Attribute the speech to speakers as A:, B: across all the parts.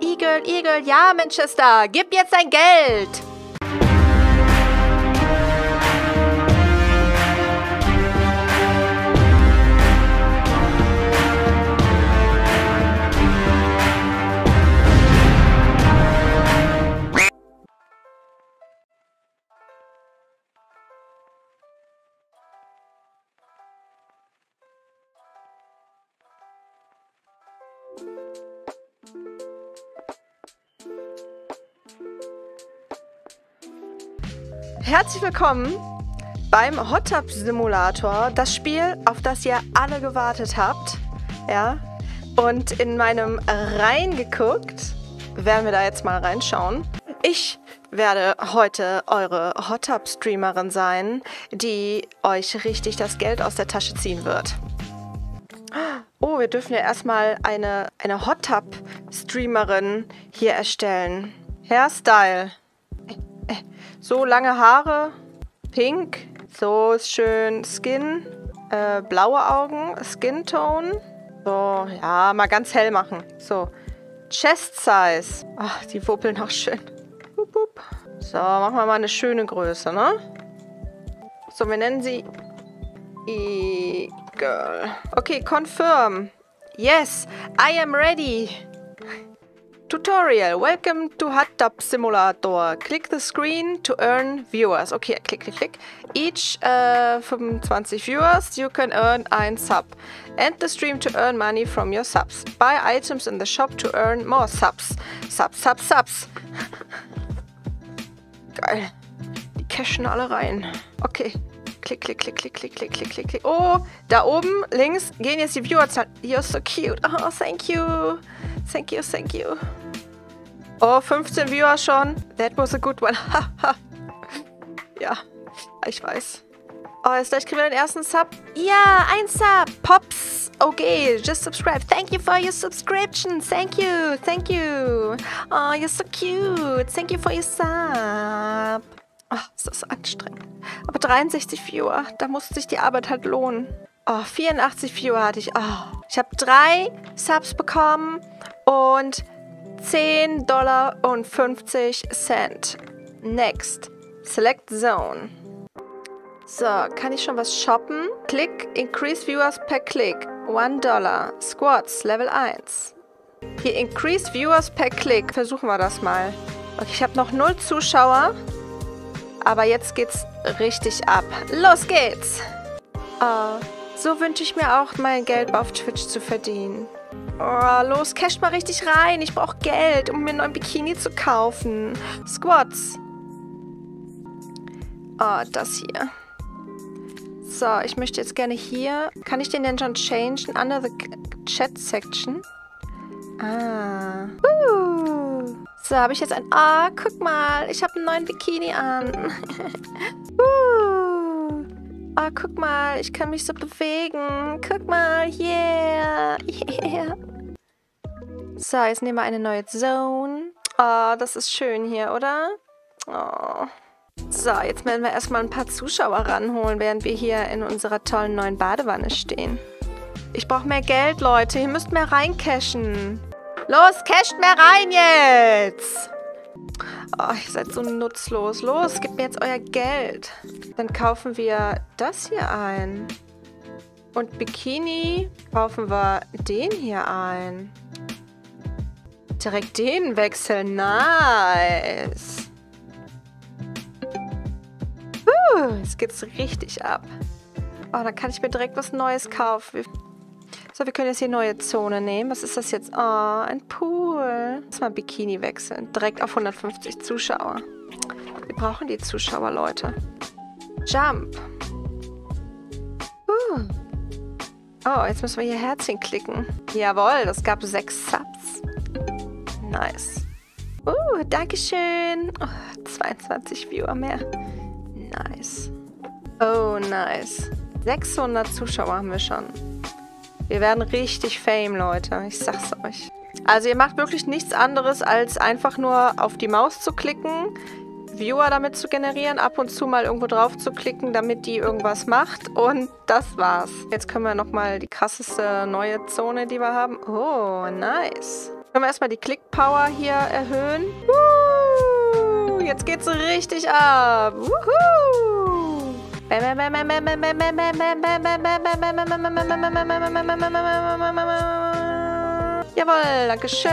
A: E-Girl, E-Girl, ja, Manchester, gib jetzt dein Geld! Herzlich willkommen beim Hot Tub Simulator, das Spiel, auf das ihr alle gewartet habt. Ja, und in meinem reingeguckt, werden wir da jetzt mal reinschauen. Ich werde heute eure Hot Tub Streamerin sein, die euch richtig das Geld aus der Tasche ziehen wird. Oh, wir dürfen ja erstmal eine, eine Hot Tub Streamerin hier erstellen. Hairstyle. So lange Haare, pink, so ist schön Skin, äh, blaue Augen, Skin Tone. So, ja, mal ganz hell machen. So, Chest Size. Ach, die wuppeln auch schön. Wupp, wupp. So, machen wir mal eine schöne Größe, ne? So, wir nennen sie E-Girl. Okay, confirm. Yes, I am ready. Tutorial. Welcome to Hot Tub Simulator. Click the screen to earn viewers. Okay, click, click, click. Each uh, 25 viewers, you can earn ein Sub. End the stream to earn money from your subs. Buy items in the shop to earn more subs. Subs, subs, subs. Geil. Die cashen alle rein. Okay. Klick, klick, klick, klick, klick, klick, klick, klick, klick. Oh, da oben links gehen jetzt die Viewerzahlen. You're so cute. Oh, thank you. Thank you, thank you. Oh, 15 Viewer schon. That was a good one. ja, ich weiß. Oh, jetzt gleich kriegen wir den ersten Sub. Ja, ein Sub. Pops. Okay, just subscribe. Thank you for your subscription. Thank you, thank you. Oh, you're so cute. Thank you for your Sub. Ach, ist das anstrengend. Aber 63 Viewer, da muss sich die Arbeit halt lohnen. Oh, 84 Viewer hatte ich. Oh, ich habe drei Subs bekommen und 10 Dollar und 50 Cent. Next. Select Zone. So, kann ich schon was shoppen? Click, increase viewers per click. 1 Dollar. Squats, Level 1. Hier, increase viewers per click. Versuchen wir das mal. Okay, ich habe noch 0 Zuschauer. Aber jetzt geht's richtig ab. Los geht's! Oh, so wünsche ich mir auch, mein Geld auf Twitch zu verdienen. Oh, los, cash mal richtig rein. Ich brauche Geld, um mir einen neuen Bikini zu kaufen. Squats. Oh, das hier. So, ich möchte jetzt gerne hier... Kann ich den denn schon changen? Under the Chat Section. Ah. Uh. So, habe ich jetzt ein... Ah, guck mal. Ich habe einen neuen Bikini an. uh. Ah, guck mal. Ich kann mich so bewegen. Guck mal. Yeah. Yeah. So, jetzt nehmen wir eine neue Zone. Oh, das ist schön hier, oder? Oh. So, jetzt werden wir erstmal ein paar Zuschauer ranholen, während wir hier in unserer tollen neuen Badewanne stehen. Ich brauche mehr Geld, Leute. Ihr müsst mehr reincashen. Los, casht mehr rein jetzt! Oh, ihr seid so nutzlos. Los, gebt mir jetzt euer Geld. Dann kaufen wir das hier ein. Und Bikini kaufen wir den hier ein. Direkt den wechseln. Nice. Uh, jetzt geht's richtig ab. Oh, dann kann ich mir direkt was Neues kaufen. So, wir können jetzt hier neue Zone nehmen. Was ist das jetzt? Oh, ein Pool. Lass mal Bikini wechseln. Direkt auf 150 Zuschauer. Wir brauchen die Zuschauer, Leute. Jump. Uh. Oh, jetzt müssen wir hier Herzchen klicken. Jawohl, das gab sechs Subs. Nice. Uh, Dankeschön. Oh, 22 Viewer mehr. Nice. Oh, nice. 600 Zuschauer haben wir schon. Wir werden richtig fame, Leute. Ich sag's euch. Also ihr macht wirklich nichts anderes, als einfach nur auf die Maus zu klicken, Viewer damit zu generieren, ab und zu mal irgendwo drauf zu klicken, damit die irgendwas macht. Und das war's. Jetzt können wir nochmal die krasseste neue Zone, die wir haben. Oh, nice. Können wir erstmal die Click-Power hier erhöhen. Woo! Jetzt geht's richtig ab. Woohoo! Jawohl, Dankeschön.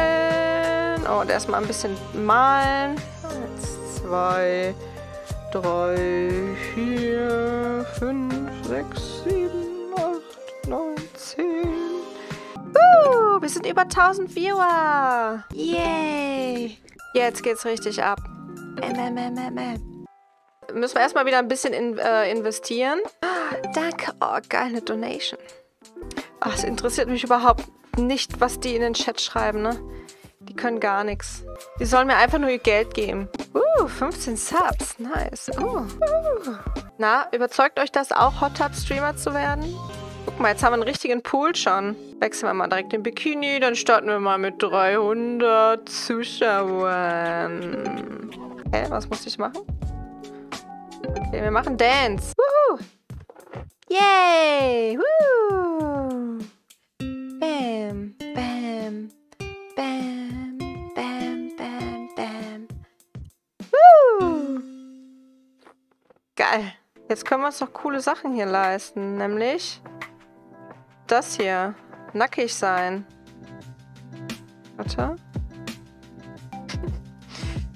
A: Und erstmal ein bisschen malen. Eins, zwei, drei, vier, fünf, sechs, sieben, Uh, wir sind über 1000 Viewer. Yay. Jetzt geht's richtig ab. Ähm, ähm, ähm, Müssen wir erstmal wieder ein bisschen in, äh, investieren. Danke. Oh, geile Donation. Ach, es interessiert mich überhaupt nicht, was die in den Chat schreiben, ne? Die können gar nichts. Die sollen mir einfach nur ihr Geld geben. Uh, 15 Subs. Nice. Uh, uh. Na, überzeugt euch das auch, Hot Tub Streamer zu werden? Guck mal, jetzt haben wir einen richtigen Pool schon. Wechseln wir mal direkt den Bikini, dann starten wir mal mit 300 Zuschauern. Hä, was muss ich machen? Okay, wir machen Dance. Woohoo! Yay! Woo! Bam, bam, bam, bam, bam, bam. Woo! Geil. Jetzt können wir uns noch coole Sachen hier leisten, nämlich das hier. Nackig sein. Warte.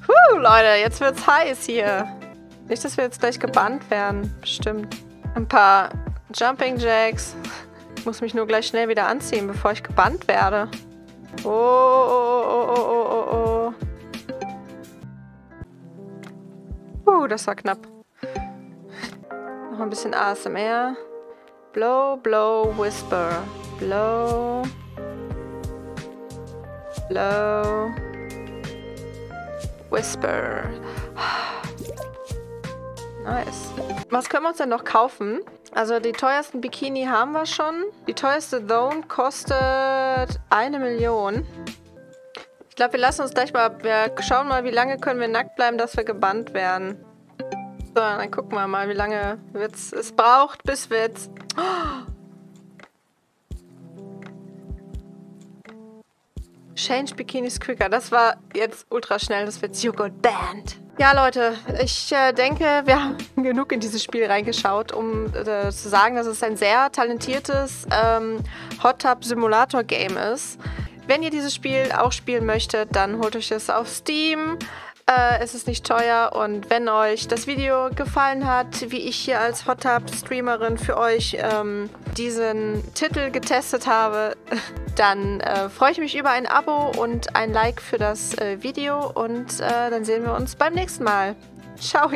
A: Puh, Leute, jetzt wird's heiß hier. Nicht, dass wir jetzt gleich gebannt werden. Bestimmt. Ein paar Jumping Jacks. Ich muss mich nur gleich schnell wieder anziehen, bevor ich gebannt werde. Oh, oh, oh, oh, oh, oh, oh. Uh, das war knapp. Noch ein bisschen ASMR. Blow, blow, whisper. Blow. Blow. Whisper. Nice. Was können wir uns denn noch kaufen? Also die teuersten Bikini haben wir schon. Die teuerste Zone kostet eine Million. Ich glaube, wir lassen uns gleich mal... Wir schauen mal, wie lange können wir nackt bleiben, dass wir gebannt werden. So, dann gucken wir mal, wie lange es braucht, bis wir jetzt... Oh. Change Bikinis quicker. Das war jetzt ultra schnell. Das wird You Got Banned. Ja, Leute, ich äh, denke, wir haben genug in dieses Spiel reingeschaut, um äh, zu sagen, dass es ein sehr talentiertes ähm, Hot Tub Simulator Game ist. Wenn ihr dieses Spiel auch spielen möchtet, dann holt euch es auf Steam. Äh, es ist nicht teuer und wenn euch das Video gefallen hat, wie ich hier als Hot Tub Streamerin für euch ähm, diesen Titel getestet habe, dann äh, freue ich mich über ein Abo und ein Like für das äh, Video und äh, dann sehen wir uns beim nächsten Mal. Ciao!